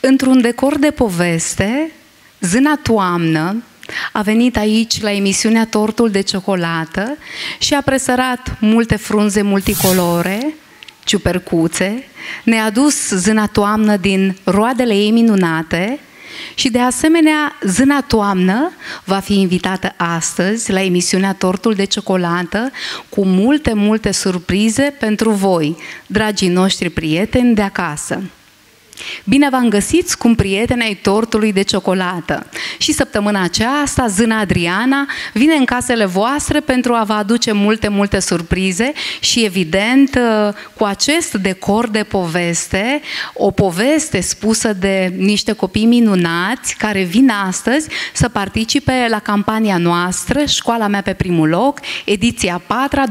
Într-un decor de poveste, Zâna Toamnă a venit aici la emisiunea Tortul de Ciocolată și a presărat multe frunze multicolore, ciupercuțe, ne-a adus zâna toamnă din roadele ei minunate și de asemenea zâna toamnă va fi invitată astăzi la emisiunea Tortul de Ciocolată cu multe, multe surprize pentru voi, dragii noștri prieteni de acasă. Bine v-am găsit, scump prieteni ai tortului de ciocolată. Și săptămâna aceasta, zâna Adriana vine în casele voastre pentru a vă aduce multe, multe surprize și, evident, cu acest decor de poveste, o poveste spusă de niște copii minunați care vin astăzi să participe la campania noastră, Școala mea pe primul loc, ediția 4 2017-2018.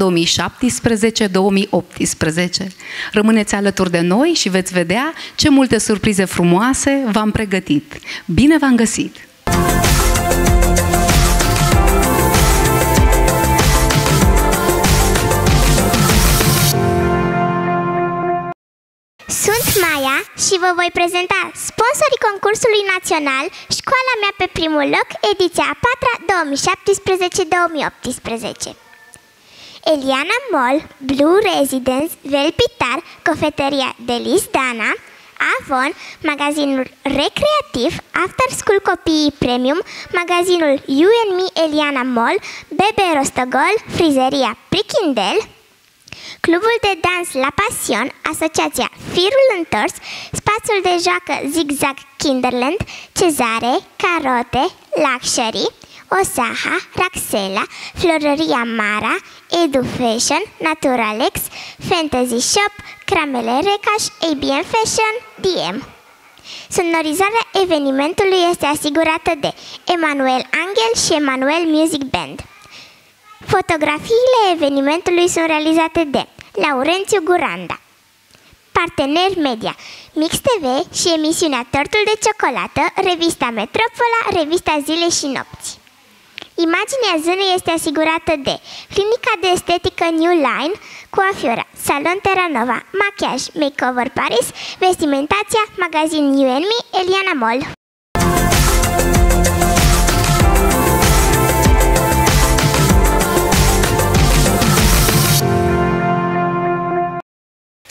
Rămâneți alături de noi și veți vedea ce multe surprize frumoase v-am pregătit. Bine v-am găsit! Sunt Maia și vă voi prezenta sponsorii concursului național Școala mea pe primul loc, ediția 4 2017-2018. Eliana Mall, Blue Residence, Velpitar, Cofetăria Delis Dana, Avon, magazinul recreativ, After School Copiii Premium, magazinul You and Me Eliana Mall, Bebe Rostogol, Frizeria Prichindel, Clubul de dans La Pasion, Asociația Firul Întors, Spațiul de joacă Zigzag Kinderland, Cezare, Carote, Luxury, Osaha, Raxela, Florăria Mara, Edu Fashion, Naturalex, Fantasy Shop, Cramele Recaș, ABM Fashion, DM. Sonorizarea evenimentului este asigurată de Emanuel Angel și Emanuel Music Band. Fotografiile evenimentului sunt realizate de Laurențiu Guranda. Partener media Mix TV și emisiunea Tortul de Ciocolată, revista Metropola, revista Zile și Nopți. Imaginea zânei este asigurată de Clinica de Estetică New Line, Coafiora, Salon Terranova, Machiaj, Makeover Paris, Vestimentația, Magazin New Me, Eliana Mall.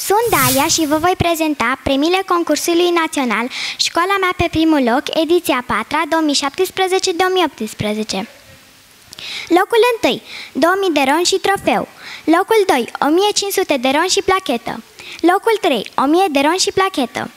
Sunt Dalia și vă voi prezenta premiile concursului național Școala mea pe primul loc, ediția 4 2017-2018. Locul 1, 2000 de ron și trofeu. Locul 2, 1500 de ron și plachetă. Locul 3, 1000 de ron și plachetă.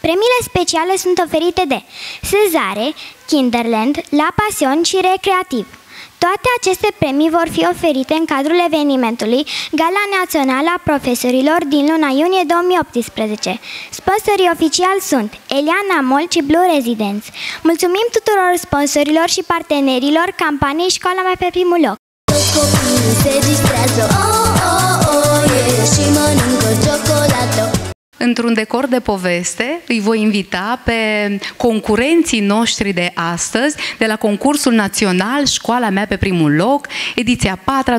Premiile speciale sunt oferite de Sezare, Kinderland, La Pasion și Recreativ. Toate aceste premii vor fi oferite în cadrul evenimentului Gala Națională a Profesorilor din luna iunie 2018. Sponsorii oficiali sunt Eliana Mol și Blue Residence. Mulțumim tuturor sponsorilor și partenerilor campaniei Școala mea pe primul loc. Copiii se distrează, oh, oh, oh, yeah, și mănâncă ciocolată. Într-un decor de poveste îi voi invita pe concurenții noștri de astăzi de la concursul național Școala mea pe primul loc, ediția 4 2017-2018.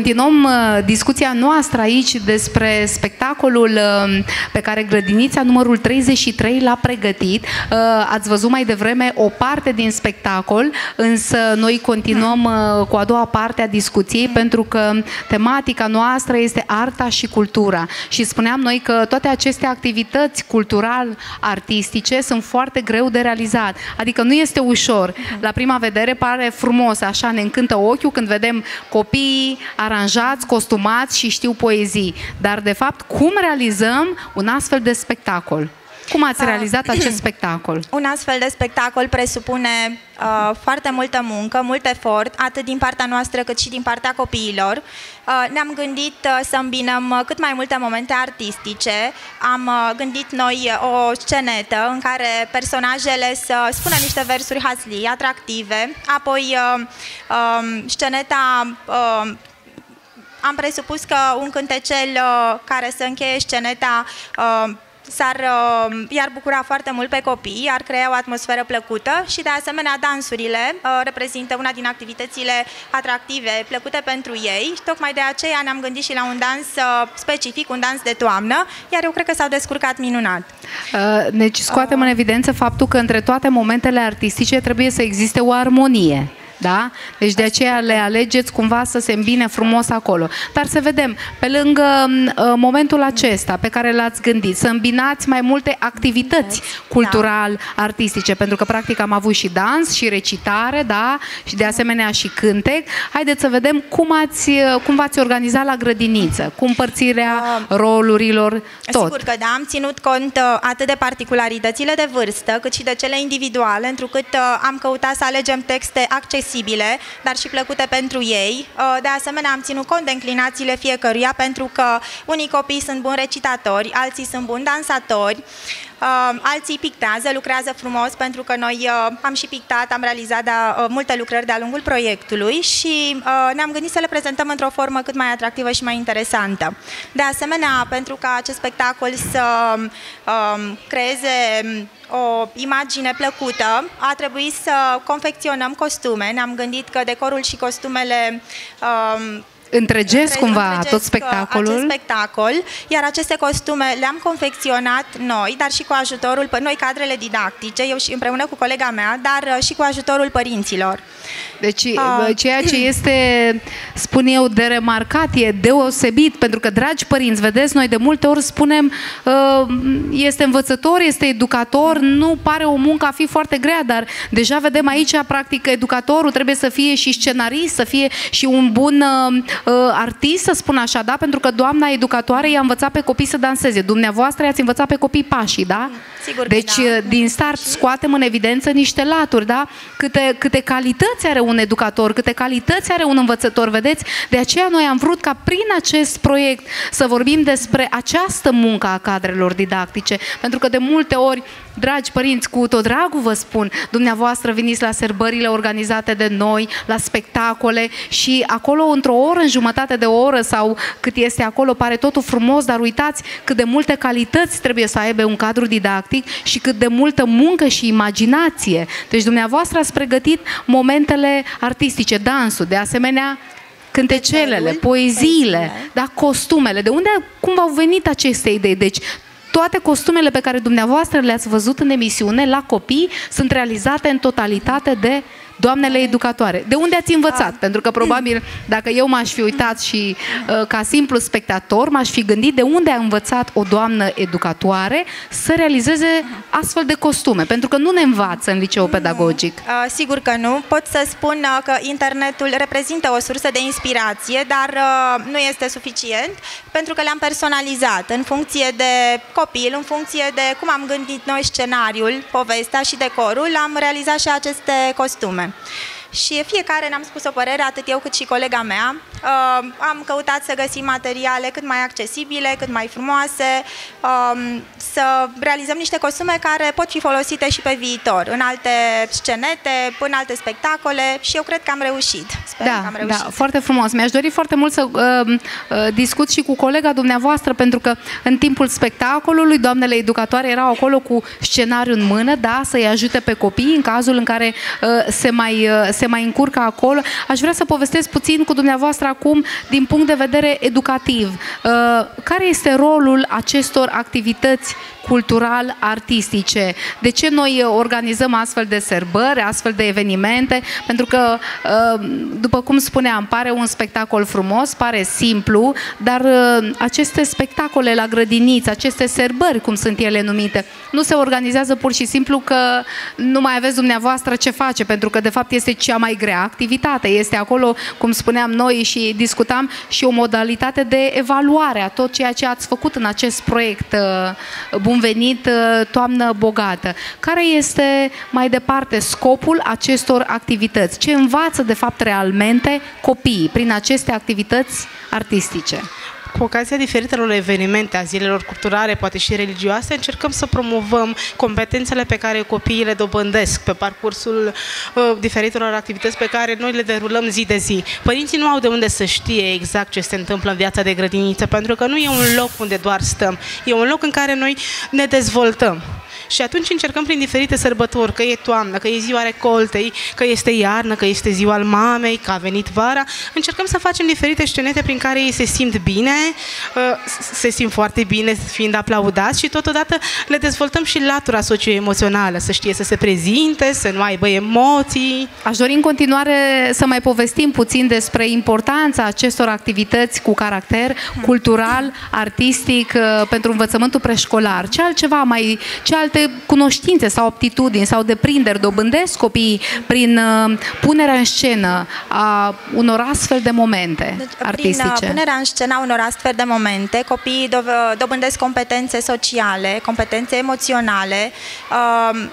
Continuăm uh, discuția noastră aici despre spectacolul uh, pe care grădinița numărul 33 l-a pregătit. Uh, ați văzut mai devreme o parte din spectacol, însă noi continuăm cu a doua parte a discuției pentru că tematica noastră este arta și cultura. Și spuneam noi că toate aceste activități cultural-artistice sunt foarte greu de realizat. Adică nu este ușor. La prima vedere pare frumos, așa ne încântă ochiul când vedem copiii, aranjați, costumați și știu poezii. Dar, de fapt, cum realizăm un astfel de spectacol? Cum ați realizat uh, acest spectacol? Un astfel de spectacol presupune uh, foarte multă muncă, mult efort, atât din partea noastră cât și din partea copiilor. Uh, ne-am gândit uh, să îmbinăm uh, cât mai multe momente artistice. Am uh, gândit noi o scenetă în care personajele să spună niște versuri hazlii, atractive, apoi uh, uh, sceneta uh, am presupus că un cântecel uh, care să încheie sceneta uh, s-ar, uh, i-ar bucura foarte mult pe copii, ar crea o atmosferă plăcută și de asemenea dansurile uh, reprezintă una din activitățile atractive, plăcute pentru ei. Tocmai de aceea ne-am gândit și la un dans uh, specific, un dans de toamnă, iar eu cred că s-au descurcat minunat. Deci scoatem în evidență faptul că între toate momentele artistice trebuie să existe o armonie. Da? Deci de aceea le alegeți cumva să se îmbine frumos acolo. Dar să vedem, pe lângă uh, momentul acesta pe care l-ați gândit, să îmbinați mai multe activități cultural-artistice, pentru că practic am avut și dans, și recitare, da? Și de asemenea și cântec. Haideți să vedem cum, ați, cum v-ați organizat la grădiniță, cu împărțirea uh, rolurilor, tot. Sigur că da, am ținut cont uh, atât de particularitățile de vârstă, cât și de cele individuale, întrucât uh, am căutat să alegem texte accesibile accesibile, dar și plăcute pentru ei. Uh, de asemenea, am ținut cont de înclinațiile fiecăruia, pentru că unii copii sunt buni recitatori, alții sunt buni dansatori, Uh, alții pictează, lucrează frumos pentru că noi uh, am și pictat, am realizat da, uh, multe lucrări de-a lungul proiectului și uh, ne-am gândit să le prezentăm într-o formă cât mai atractivă și mai interesantă. De asemenea, pentru ca acest spectacol să uh, creeze o imagine plăcută, a trebuit să confecționăm costume. Ne-am gândit că decorul și costumele uh, întregesc cumva întregesc tot spectacolul. Acest spectacol, iar aceste costume le-am confecționat noi, dar și cu ajutorul, noi cadrele didactice, eu și împreună cu colega mea, dar uh, și cu ajutorul părinților. Deci uh, ceea ce este, spun eu, de remarcat, e deosebit, pentru că, dragi părinți, vedeți, noi de multe ori spunem uh, este învățător, este educator, nu pare o muncă a fi foarte grea, dar deja vedem aici, practic, educatorul trebuie să fie și scenarist, să fie și un bun uh, artist, să spun așa, da? Pentru că doamna educatoare i-a învățat pe copii să danseze. Dumneavoastră i-ați învățat pe copii pașii, da? Sigur deci, da. din start, scoatem în evidență niște laturi, da? Câte, câte calități are un educator, câte calități are un învățător, vedeți? De aceea noi am vrut ca prin acest proiect să vorbim despre această muncă a cadrelor didactice, pentru că de multe ori Dragi părinți, cu tot dragul vă spun, dumneavoastră veniți la serbările organizate de noi, la spectacole și acolo într-o oră, în jumătate de oră sau cât este acolo, pare totul frumos, dar uitați cât de multe calități trebuie să aibă un cadru didactic și cât de multă muncă și imaginație. Deci dumneavoastră ați pregătit momentele artistice, dansul, de asemenea cântecelele, poeziile, da, costumele. De unde, cum v-au venit aceste idei? Deci toate costumele pe care dumneavoastră le-ați văzut în emisiune la copii sunt realizate în totalitate de Doamnele educatoare, de unde ați învățat? Ah. Pentru că probabil dacă eu m-aș fi uitat și uh, ca simplu spectator, m-aș fi gândit de unde a învățat o doamnă educatoare să realizeze astfel de costume, pentru că nu ne învață în liceu pedagogic. Uh, sigur că nu. Pot să spun uh, că internetul reprezintă o sursă de inspirație, dar uh, nu este suficient, pentru că le-am personalizat în funcție de copil, în funcție de cum am gândit noi scenariul, povestea și decorul, am realizat și aceste costume. time. Și fiecare ne-am spus o părere, atât eu cât și colega mea. Uh, am căutat să găsim materiale cât mai accesibile, cât mai frumoase, uh, să realizăm niște costume care pot fi folosite și pe viitor, în alte scenete, în alte spectacole și eu cred că am reușit. Sper da, că am reușit. da, foarte frumos. Mi-aș dori foarte mult să uh, uh, discut și cu colega dumneavoastră, pentru că în timpul spectacolului, doamnele educatoare erau acolo cu scenariul în mână, da, să-i ajute pe copii în cazul în care uh, se mai uh, se mai încurcă acolo. Aș vrea să povestesc puțin cu dumneavoastră acum din punct de vedere educativ. Uh, care este rolul acestor activități cultural-artistice? De ce noi organizăm astfel de serbări, astfel de evenimente? Pentru că, uh, după cum spuneam, pare un spectacol frumos, pare simplu, dar uh, aceste spectacole la grădiniți, aceste serbări, cum sunt ele numite, nu se organizează pur și simplu că nu mai aveți dumneavoastră ce face, pentru că de fapt este cea mai grea activitate. Este acolo, cum spuneam noi și discutam, și o modalitate de evaluare a tot ceea ce ați făcut în acest proiect. Uh, bun venit, uh, toamnă bogată. Care este mai departe scopul acestor activități? Ce învață de fapt realmente copiii prin aceste activități artistice? Cu ocazia diferitelor evenimente a zilelor culturale, poate și religioase, încercăm să promovăm competențele pe care copiii le dobândesc pe parcursul uh, diferitelor activități pe care noi le derulăm zi de zi. Părinții nu au de unde să știe exact ce se întâmplă în viața de grădiniță, pentru că nu e un loc unde doar stăm, e un loc în care noi ne dezvoltăm. Și atunci încercăm prin diferite sărbători, că e toamnă, că e ziua recoltei, că este iarnă, că este ziua al mamei, că a venit vara, încercăm să facem diferite scenete prin care ei se simt bine, uh, se simt foarte bine fiind aplaudați și totodată le dezvoltăm și latura socioemoțională, să știe să se prezinte, să nu aibă emoții. Aș dori în continuare să mai povestim puțin despre importanța acestor activități cu caracter cultural, artistic uh, pentru învățământul preșcolar. Ce altceva mai, ce alte cunoștințe sau aptitudini sau deprinderi dobândesc copiii prin uh, punerea în scenă a unor astfel de momente deci, artistice? Prin uh, punerea în scenă a unor astfel de momente, copiii dobândesc competențe sociale, competențe emoționale, uh,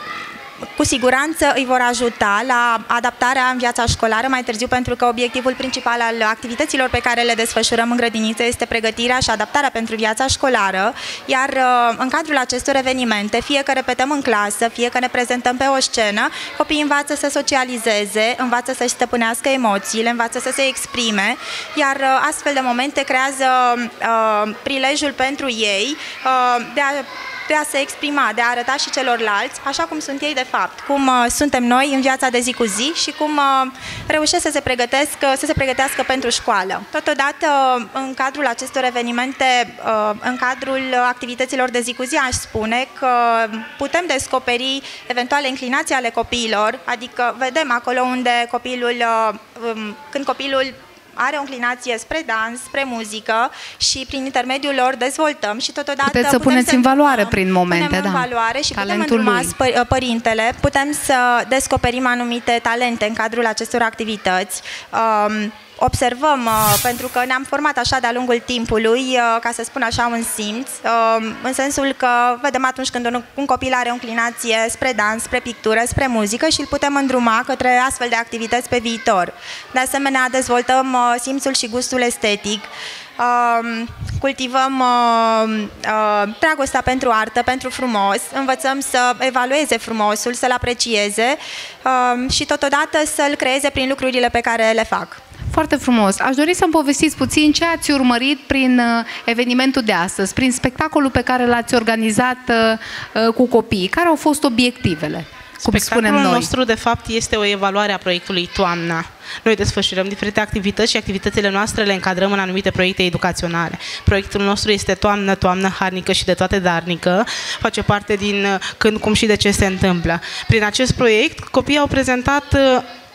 cu siguranță îi vor ajuta la adaptarea în viața școlară mai târziu, pentru că obiectivul principal al activităților pe care le desfășurăm în grădiniță este pregătirea și adaptarea pentru viața școlară, iar uh, în cadrul acestor evenimente, fie că repetăm în clasă, fie că ne prezentăm pe o scenă, copiii învață să socializeze, învață să-și stăpânească emoțiile, învață să se exprime, iar uh, astfel de momente creează uh, prilejul pentru ei uh, de a de a se exprima, de a arăta și celorlalți, așa cum sunt ei de fapt, cum uh, suntem noi în viața de zi cu zi și cum uh, reușesc să se, pregătesc, uh, să se pregătească pentru școală. Totodată, în cadrul acestor evenimente, uh, în cadrul activităților de zi cu zi, aș spune că putem descoperi eventuale inclinații ale copiilor, adică vedem acolo unde copilul, uh, um, când copilul are o înclinație spre dans, spre muzică și prin intermediul lor dezvoltăm și totodată Puteți să puneți în valoare prin momente, punem da. în valoare și Talentul putem îndruma părintele, putem să descoperim anumite talente în cadrul acestor activități. Um, observăm, uh, pentru că ne-am format așa de-a lungul timpului, uh, ca să spun așa, un simț, uh, în sensul că vedem atunci când un, un copil are o inclinație spre dans, spre pictură, spre muzică și îl putem îndruma către astfel de activități pe viitor. De asemenea, dezvoltăm uh, simțul și gustul estetic, uh, cultivăm uh, uh, dragostea pentru artă, pentru frumos, învățăm să evalueze frumosul, să-l aprecieze uh, și totodată să-l creeze prin lucrurile pe care le fac. Foarte frumos. Aș dori să-mi povestiți puțin ce ați urmărit prin uh, evenimentul de astăzi, prin spectacolul pe care l-ați organizat uh, uh, cu copiii. Care au fost obiectivele? Cum spunem noi. nostru, de fapt, este o evaluare a proiectului Toamna. Noi desfășurăm diferite activități și activitățile noastre le încadrăm în anumite proiecte educaționale. Proiectul nostru este Toamnă, Toamnă, Harnică și de toate darnică. Face parte din când, cum și de ce se întâmplă. Prin acest proiect, copiii au prezentat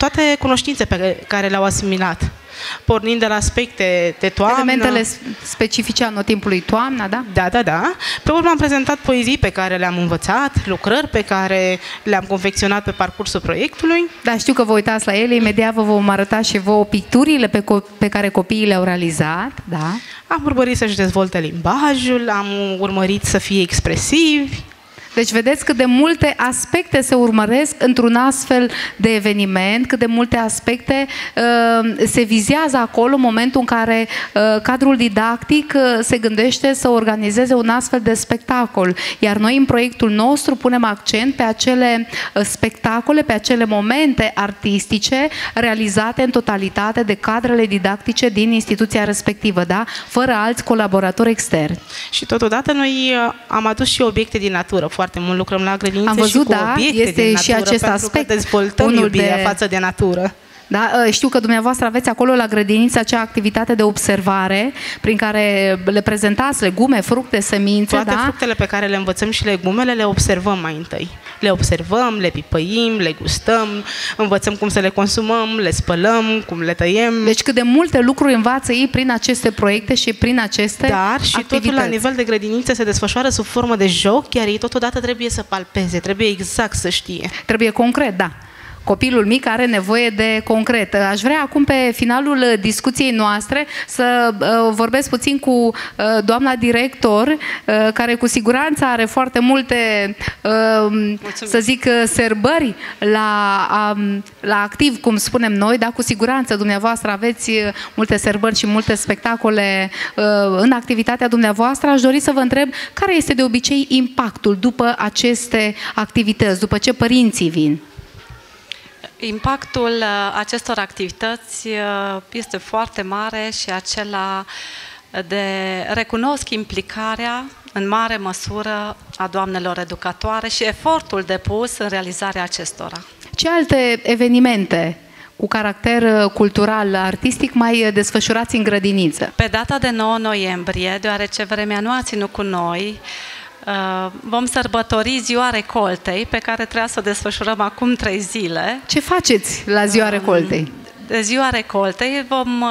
toate cunoștințe pe care le-au asimilat pornind de la aspecte de toamnă. Elementele specifice anotimpului toamna, da? Da, da, da. Pe urmă am prezentat poezii pe care le-am învățat, lucrări pe care le-am confecționat pe parcursul proiectului. Da, știu că vă uitați la ele, imediat vă vom arăta și vouă picturile pe, co- pe care copiii le-au realizat, da? Am urmărit să-și dezvolte limbajul, am urmărit să fie expresivi, deci vedeți cât de multe aspecte se urmăresc într-un astfel de eveniment, cât de multe aspecte uh, se vizează acolo în momentul în care uh, cadrul didactic uh, se gândește să organizeze un astfel de spectacol. Iar noi în proiectul nostru punem accent pe acele uh, spectacole, pe acele momente artistice realizate în totalitate de cadrele didactice din instituția respectivă, da? fără alți colaboratori externi. Și totodată noi uh, am adus și obiecte din natură, foarte mult lucrăm la grădinițe Am văzut, și cu da, obiecte este din natură, și acest pentru aspect. că dezvoltăm unul iubirea de... față de natură. Da? Ă, știu că dumneavoastră aveți acolo la grădiniță acea activitate de observare prin care le prezentați legume, fructe, semințe. Toate da? fructele pe care le învățăm și legumele le observăm mai întâi. Le observăm, le pipăim, le gustăm, învățăm cum să le consumăm, le spălăm, cum le tăiem. Deci cât de multe lucruri învață ei prin aceste proiecte și prin aceste Dar și activități. totul la nivel de grădiniță se desfășoară sub formă de joc, iar ei totodată trebuie să palpeze, trebuie exact să știe. Trebuie concret, da copilul mic are nevoie de concret. Aș vrea acum pe finalul discuției noastre să uh, vorbesc puțin cu uh, doamna director, uh, care cu siguranță are foarte multe, să zic, serbări la, um, la activ, cum spunem noi, dar cu siguranță dumneavoastră aveți multe serbări și multe spectacole în activitatea dumneavoastră. Aș dori să vă întreb care este de obicei impactul după aceste activități, după ce părinții vin? Impactul uh, acestor activități uh, este foarte mare și acela de recunosc implicarea în mare măsură a doamnelor educatoare și efortul depus în realizarea acestora. Ce alte evenimente cu caracter uh, cultural, artistic, mai desfășurați în grădiniță? Pe data de 9 noiembrie, deoarece vremea nu a ținut cu noi, Uh, vom sărbători ziua recoltei, pe care trebuia să o desfășurăm acum trei zile. Ce faceți la ziua um, recoltei? De ziua recoltei vom uh,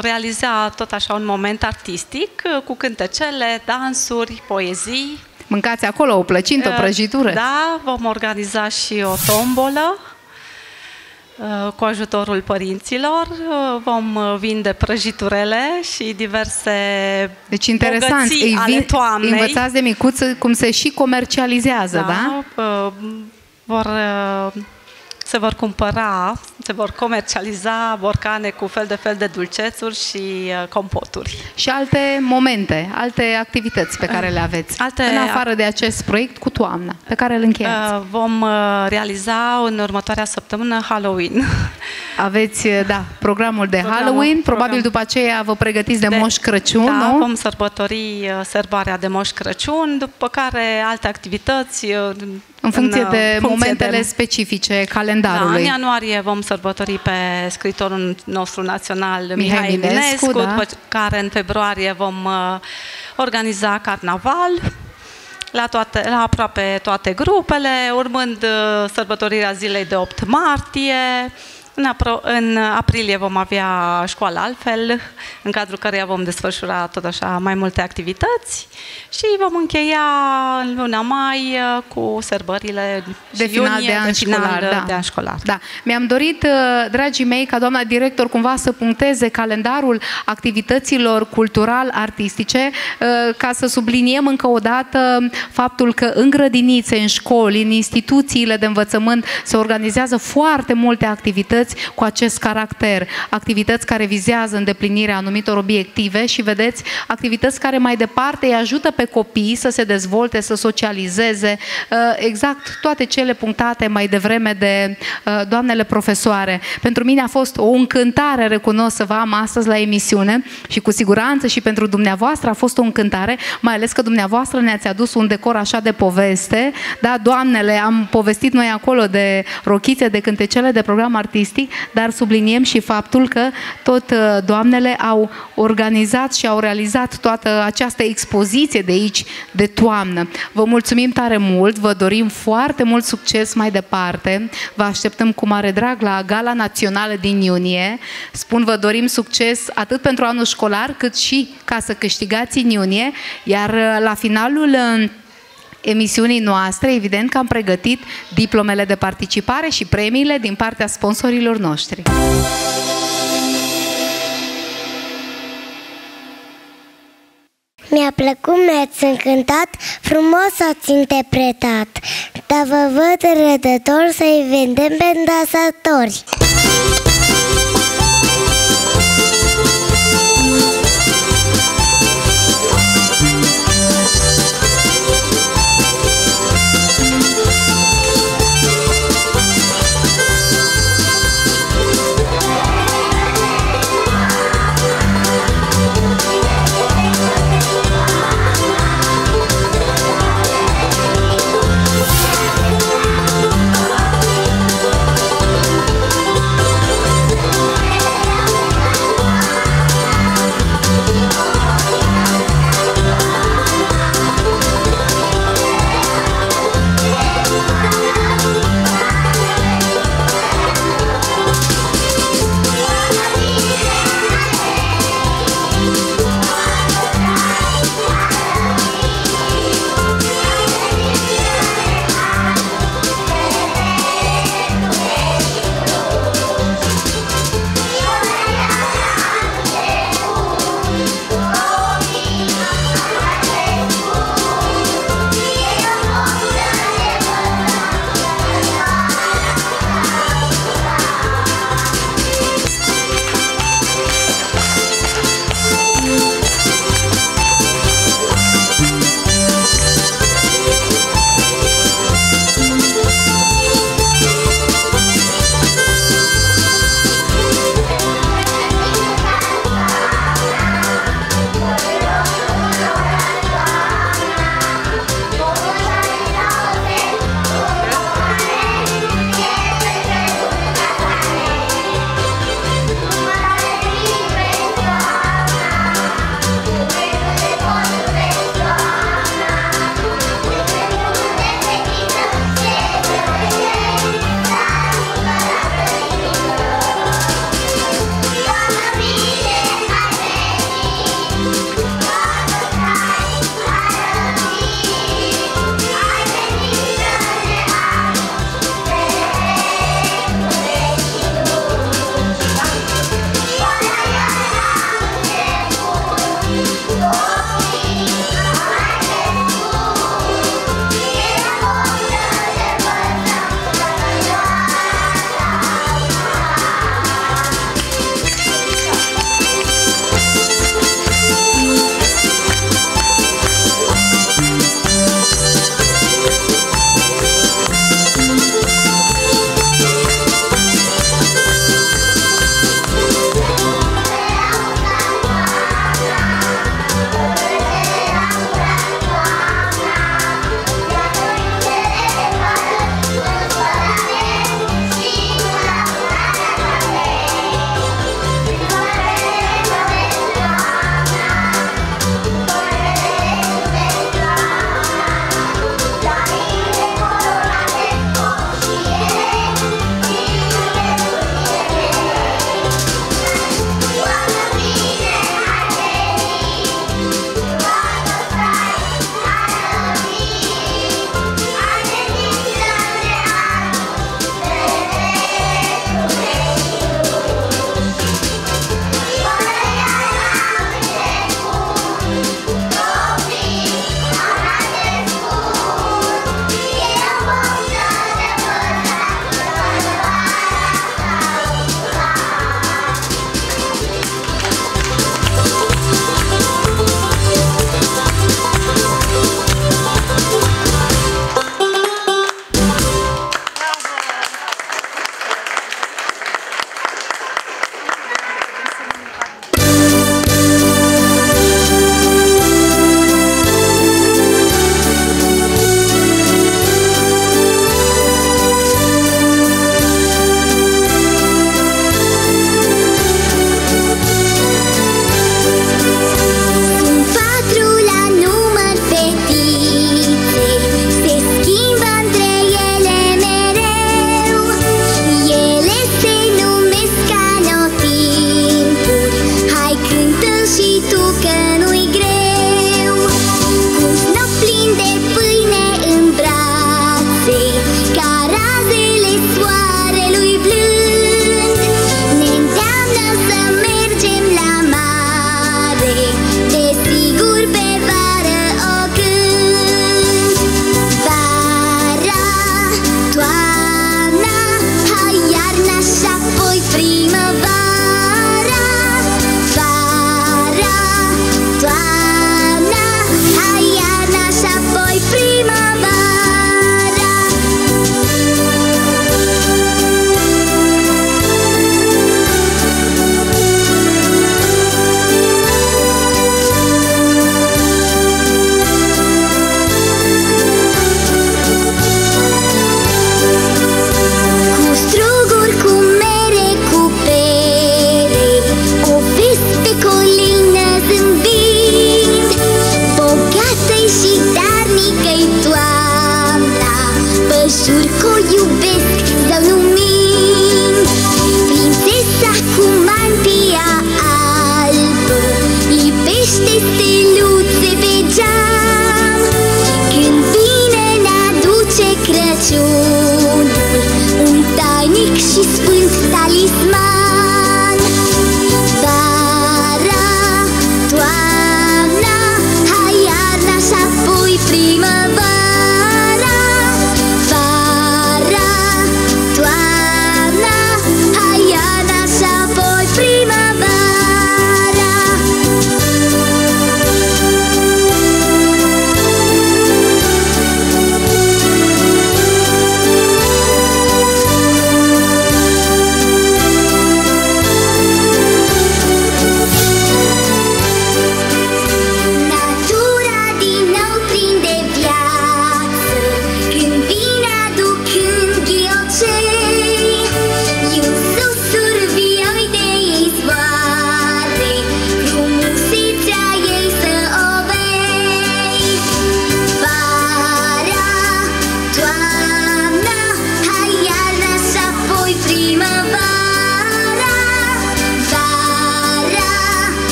realiza tot așa un moment artistic uh, cu cântecele, dansuri, poezii. Mâncați acolo o plăcintă, o prăjitură? Da, vom organiza și o tombolă Uh, cu ajutorul părinților uh, vom uh, vinde prăjiturele și diverse Deci interesant, îi, ale toamnei. învățați de micuță cum se și comercializează, da? da? Vor se vor cumpăra, se vor comercializa borcane cu fel de fel de dulcețuri și uh, compoturi. Și alte momente, alte activități pe care le aveți, alte... în afară de acest proiect cu toamna, pe care îl încheiați? Uh, vom uh, realiza în următoarea săptămână Halloween. Aveți, da, programul de programul, Halloween, probabil program... după aceea vă pregătiți de, de Moș Crăciun, da, nu? vom sărbători sărbarea de Moș Crăciun, după care alte activități în funcție în, de funcție momentele de... specifice calendarului. Da, în ianuarie vom sărbători pe scritorul nostru național Mihai, Mihai Eminescu, da. după care în februarie vom uh, organiza carnaval la, toate, la aproape toate grupele, urmând uh, sărbătorirea zilei de 8 martie, în, apro- în aprilie vom avea școală altfel, în cadrul căreia vom desfășura tot așa mai multe activități și vom încheia în luna mai uh, cu sărbările de final iunie, de an, de final școlar, da. de an școlar. Da. Mi-am dorit, uh, dragii mei, ca doamna director cumva să puncteze calendarul activităților cultural-artistice uh, ca să subliniem încă o dată faptul că în grădinițe, în școli, în instituțiile de învățământ se organizează foarte multe activități activități cu acest caracter, activități care vizează îndeplinirea anumitor obiective și vedeți, activități care mai departe îi ajută pe copii să se dezvolte, să socializeze, uh, exact toate cele punctate mai devreme de uh, doamnele profesoare. Pentru mine a fost o încântare, recunosc, să vă am astăzi la emisiune și cu siguranță și pentru dumneavoastră a fost o încântare, mai ales că dumneavoastră ne-ați adus un decor așa de poveste, da, doamnele, am povestit noi acolo de rochițe, de cântecele, de program artistic, artistic, dar subliniem și faptul că tot uh, doamnele au organizat și au realizat toată această expoziție de aici, de toamnă. Vă mulțumim tare mult, vă dorim foarte mult succes mai departe, vă așteptăm cu mare drag la Gala Națională din iunie. Spun vă dorim succes atât pentru anul școlar, cât și ca să câștigați în iunie, iar uh, la finalul uh, emisiunii noastre, evident că am pregătit diplomele de participare și premiile din partea sponsorilor noștri. Mi-a plăcut, mi-ați încântat, frumos ați interpretat, dar vă văd rădător să-i vendem pe dansatori.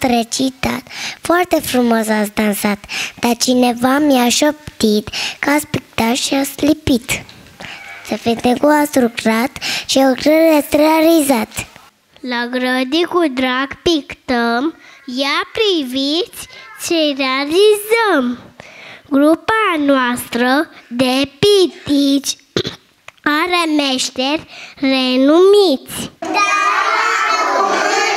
Recitat, foarte frumos ați dansat, dar cineva mi-a șoptit că ați pictat și ați lipit. Se vede cu ați lucrat și lucrările ați realizat. La grădi cu drag pictăm, ia priviți ce realizăm. Grupa noastră de pitici are meșteri renumiți. Da!